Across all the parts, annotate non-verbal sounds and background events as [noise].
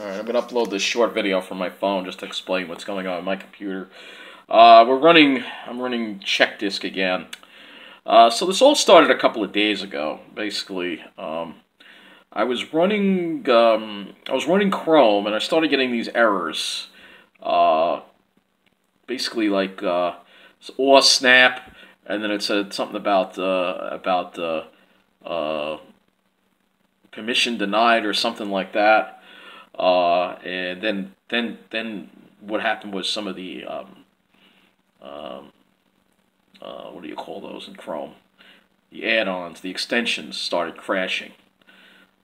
Alright, I'm going to upload this short video from my phone just to explain what's going on with my computer. Uh, we're running, I'm running check disk again. Uh, so this all started a couple of days ago, basically. Um, I was running, um, I was running Chrome and I started getting these errors. Uh, basically like, uh, aw snap, and then it said something about, uh, about, uh, uh, permission denied or something like that. Uh, and then then then what happened was some of the um, um, uh, what do you call those in Chrome? The add-ons, the extensions started crashing,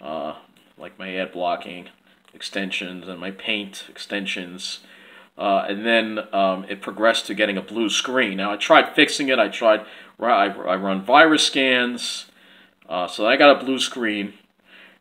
uh, like my ad blocking extensions and my paint extensions. Uh, and then um, it progressed to getting a blue screen. Now I tried fixing it. I tried. I, I run virus scans, uh, so I got a blue screen,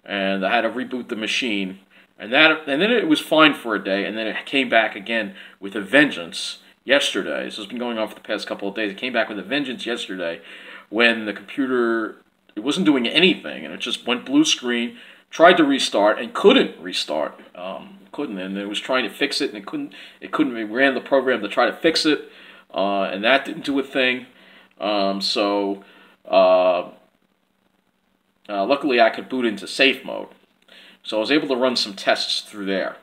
and I had to reboot the machine and that and then it was fine for a day, and then it came back again with a vengeance yesterday. This has been going on for the past couple of days. It came back with a vengeance yesterday when the computer it wasn't doing anything, and it just went blue screen. Tried to restart and couldn't restart. Um, couldn't, and it was trying to fix it, and it couldn't. It couldn't. It ran the program to try to fix it, uh, and that didn't do a thing. Um, so, uh, uh, luckily, I could boot into safe mode. So I was able to run some tests through there.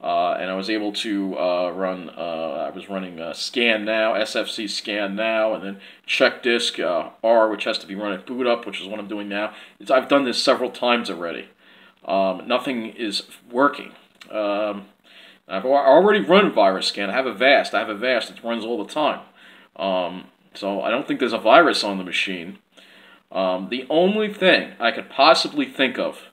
Uh, and I was able to uh, run, uh, I was running scan now, SFC scan now, and then check disk uh, R, which has to be run at boot up, which is what I'm doing now. It's, I've done this several times already. Um, nothing is working. Um, I've already run virus scan. I have Avast. I have Avast. It runs all the time. Um, so I don't think there's a virus on the machine. Um, the only thing I could possibly think of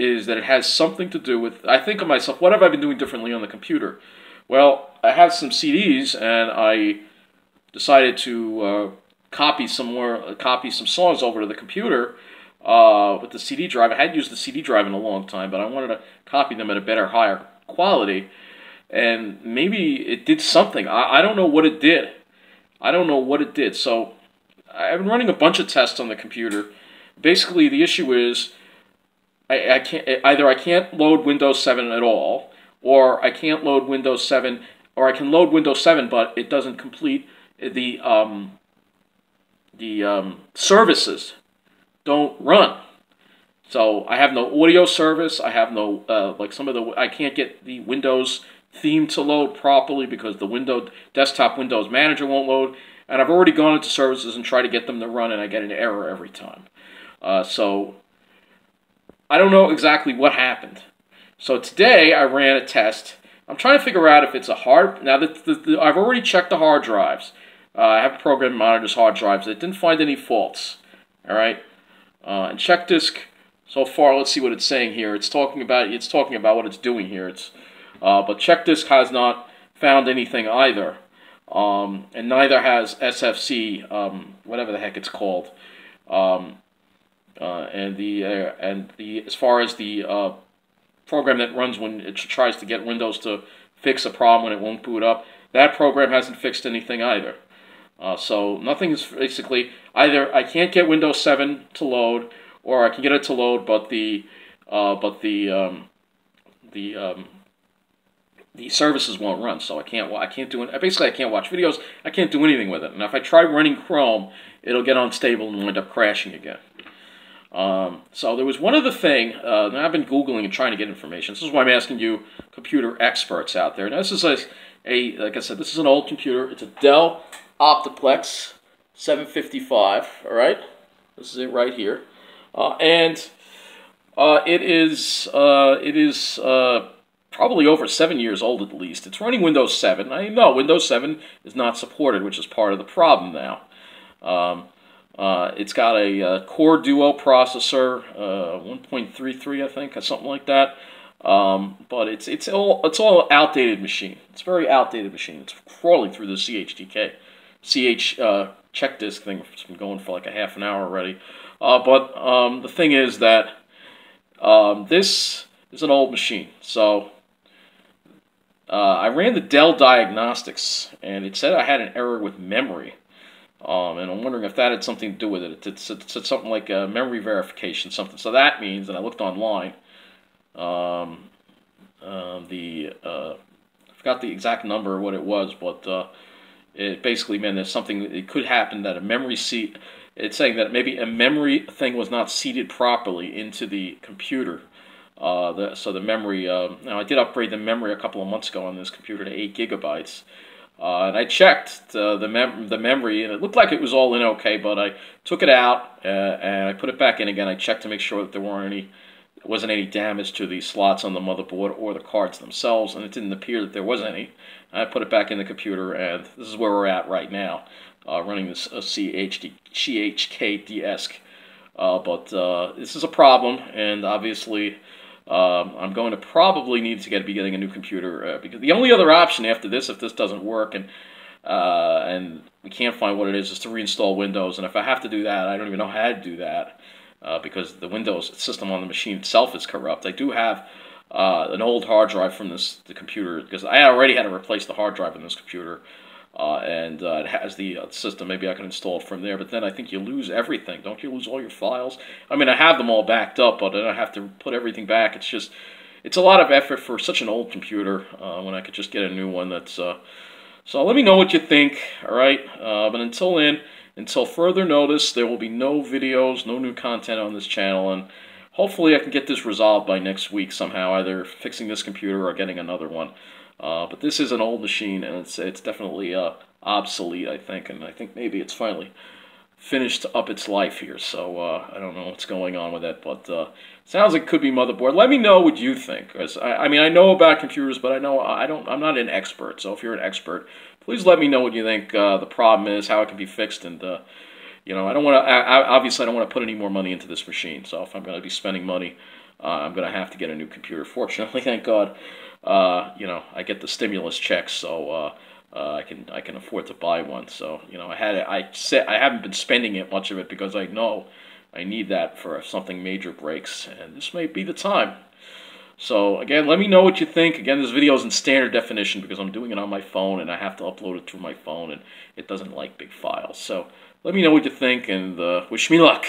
is that it has something to do with, I think of myself, what have I been doing differently on the computer? Well, I have some CDs and I decided to uh, copy some more, uh, copy some songs over to the computer uh, with the CD drive. I hadn't used the CD drive in a long time, but I wanted to copy them at a better, higher quality. And maybe it did something. I, I don't know what it did. I don't know what it did. So I've been running a bunch of tests on the computer. Basically, the issue is I, I can't either I can't load Windows 7 at all, or I can't load Windows 7, or I can load Windows 7, but it doesn't complete the um, the um, services don't run. So I have no audio service. I have no uh, like some of the I can't get the Windows theme to load properly because the window desktop Windows Manager won't load. And I've already gone into services and tried to get them to run, and I get an error every time. Uh, so I don't know exactly what happened. So today I ran a test. I'm trying to figure out if it's a hard. Now that I've already checked the hard drives. Uh, I have a program monitors hard drives. It didn't find any faults. All right. Uh, and check disk. So far, let's see what it's saying here. It's talking about it's talking about what it's doing here. It's uh, but check disk has not found anything either, um, and neither has SFC, um, whatever the heck it's called. Um, and the uh, and the as far as the uh, program that runs when it tries to get Windows to fix a problem when it won't boot up, that program hasn't fixed anything either. Uh, so nothing is basically either I can't get Windows 7 to load, or I can get it to load, but the uh, but the um, the um, the services won't run, so I can't I can't do. Basically, I can't watch videos. I can't do anything with it. And if I try running Chrome, it'll get unstable and wind up crashing again. Um, so there was one other thing. Uh, I've been googling and trying to get information. This is why I'm asking you, computer experts out there. Now this is a, a like I said, this is an old computer. It's a Dell Optiplex 755. All right, this is it right here, uh, and uh, it is uh, it is uh, probably over seven years old at least. It's running Windows 7. I know Windows 7 is not supported, which is part of the problem now. Um, uh, it's got a, a, uh, Core Duo processor, uh, 1.33, I think, or something like that. Um, but it's it's all it's all outdated machine. It's very outdated machine. It's crawling through the CHDK, CH uh, check disk thing. It's been going for like a half an hour already. Uh, but um, the thing is that um, this is an old machine. So uh, I ran the Dell diagnostics, and it said I had an error with memory. Um, and I'm wondering if that had something to do with it. It's, something like a memory verification, something. So that means, and I looked online, um, forgot the exact number of what it was, but uh, it basically meant that something it could happen that a memory seat. It's saying that maybe a memory thing was not seated properly into the computer. Uh, the, so the memory. Uh, now I did upgrade the memory a couple of months ago on this computer to eight gigabytes. Uh, and I checked uh, the mem the memory, and it looked like it was all in okay. But I took it out uh, and I put it back in again. I checked to make sure that there weren't any wasn't any damage to the slots on the motherboard or the cards themselves, and it didn't appear that there was any. I put it back in the computer, and this is where we're at right now, uh, running this uh, CHD. Uh, but uh, this is a problem, and obviously um, I'm going to probably need to get be getting a new computer uh, because the only other option after this, if this doesn't work and uh, and we can't find what it is, is to reinstall Windows. And if I have to do that, I don't even know how to do that uh, because the Windows system on the machine itself is corrupt. I do have uh, an old hard drive from this the computer because I already had to replace the hard drive in this computer. Uh, and uh, it has the uh, system. Maybe I can install it from there. But then I think you lose everything. Don't you lose all your files? I mean, I have them all backed up, but then I have to put everything back. It's just, it's a lot of effort for such an old computer uh, when I could just get a new one. That's uh, so. Let me know what you think. All right. Uh, but until then, until further notice, there will be no videos, no new content on this channel, and hopefully I can get this resolved by next week somehow, either fixing this computer or getting another one. Uh, but this is an old machine, and it's it's definitely uh, obsolete, I think, and I think maybe it's finally finished up its life here. So uh, I don't know what's going on with it, but uh, sounds like it could be motherboard. Let me know what you think, because I, I, mean I know about computers, but I know I don't. I'm not an expert. So if you're an expert, please let me know what you think uh, the problem is, how it can be fixed, and uh, you know I don't want to. Obviously, I don't want to put any more money into this machine. So if I'm going to be spending money, I'm going to have to get a new computer. Fortunately, [laughs] thank God uh, you know, I get the stimulus checks, so uh, uh, I can I can afford to buy one. So you know, I had I said I haven't been spending it much of it because I know I need that for something major breaks, and this may be the time. So again, let me know what you think. Again, this video is in standard definition because I'm doing it on my phone and I have to upload it through my phone and it doesn't like big files. So let me know what you think and uh, wish me luck.